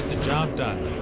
get the job done.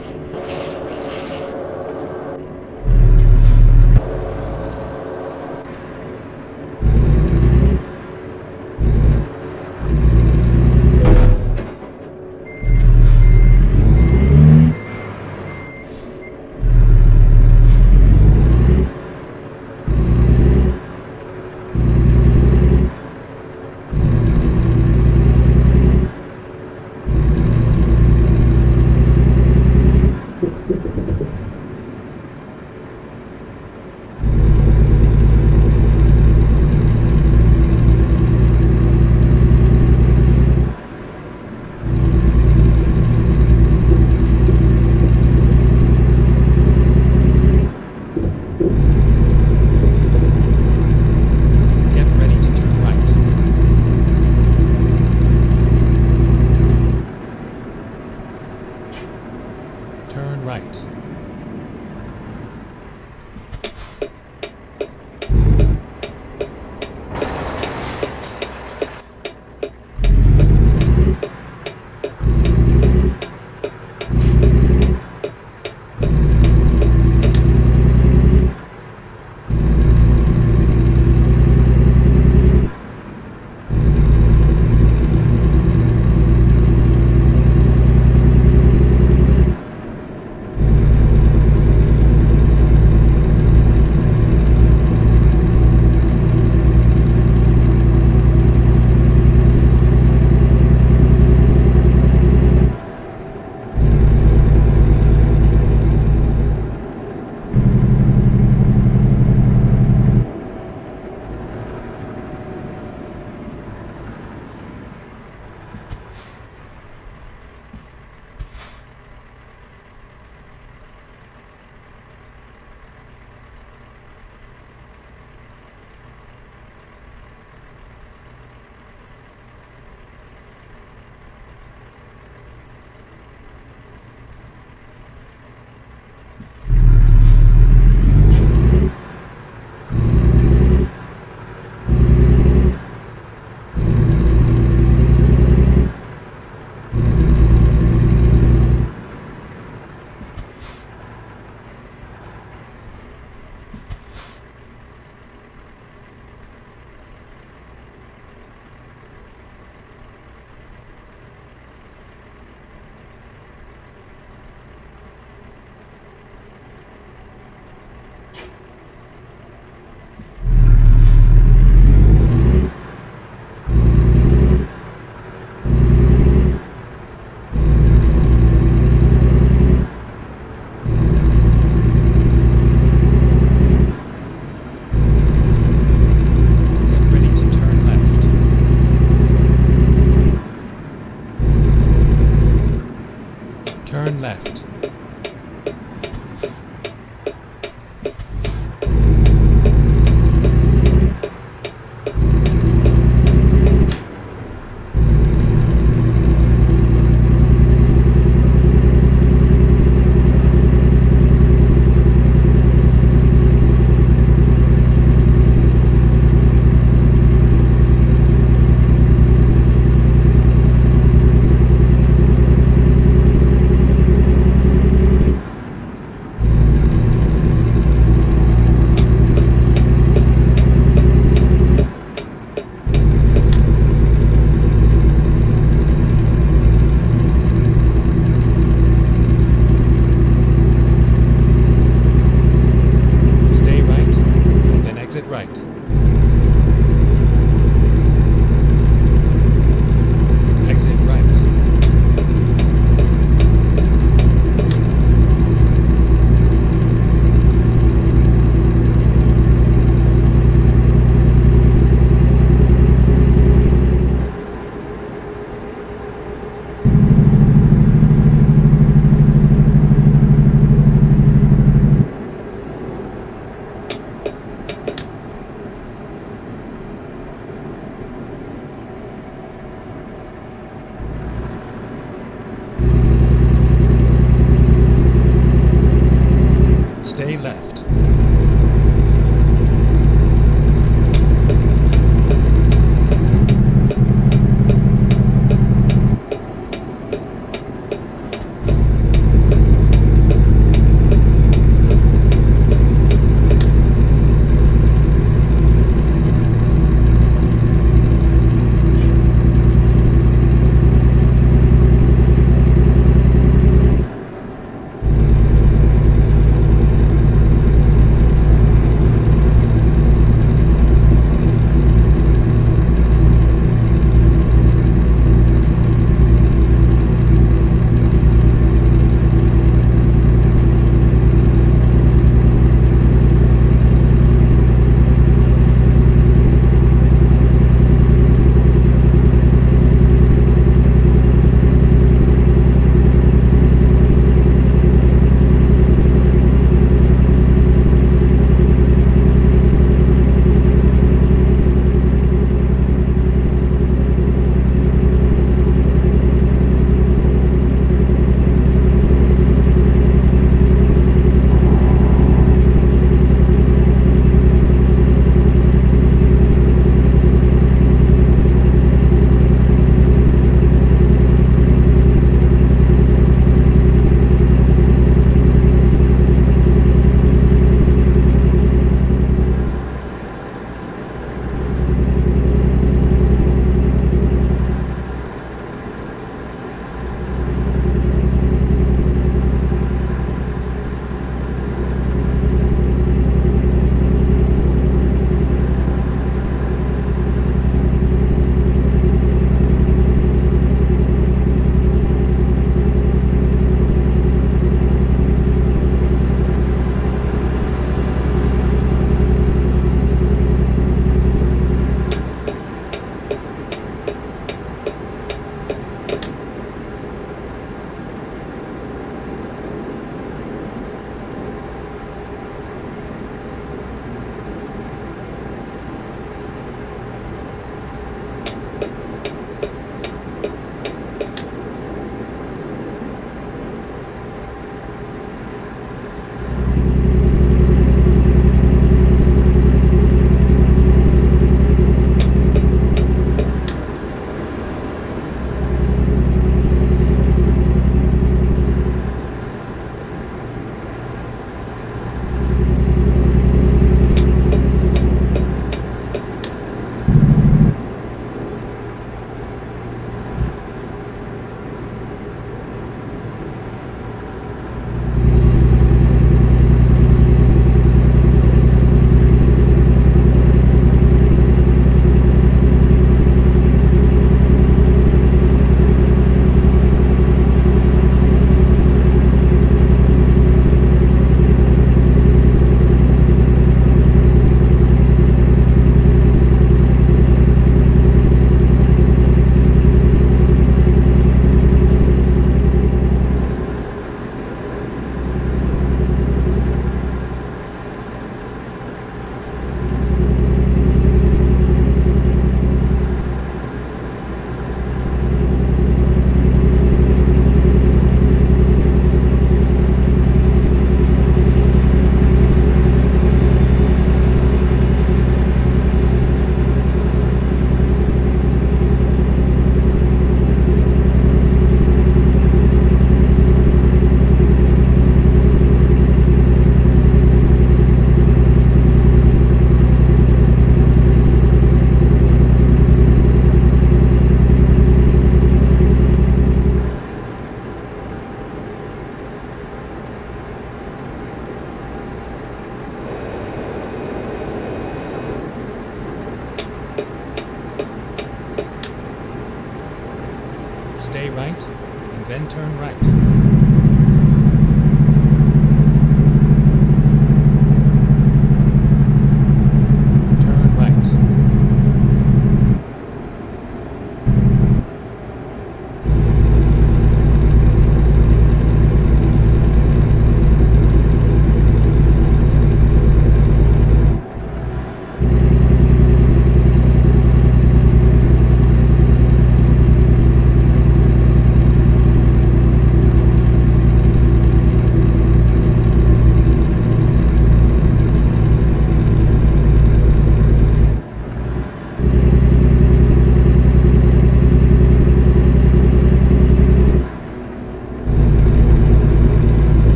Stay right, and then turn right.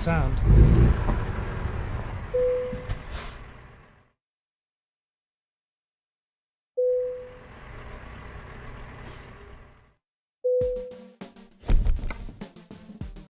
Sound.